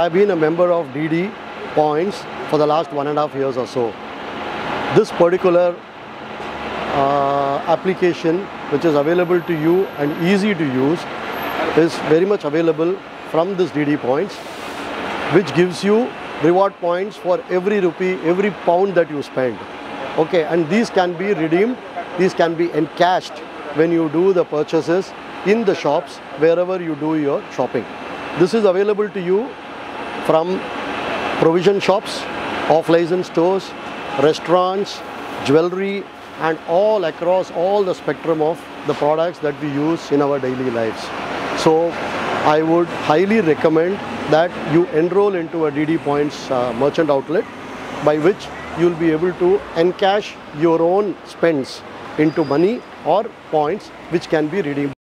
I've been a member of DD Points for the last one and a half years or so. This particular uh, application, which is available to you and easy to use, is very much available from this DD Points, which gives you reward points for every rupee, every pound that you spend. Okay, and these can be redeemed, these can be encashed when you do the purchases in the shops wherever you do your shopping. This is available to you from provision shops, off-license stores, restaurants, jewelry and all across all the spectrum of the products that we use in our daily lives. So I would highly recommend that you enroll into a DD Points uh, merchant outlet by which you'll be able to encash your own spends into money or points which can be redeemed.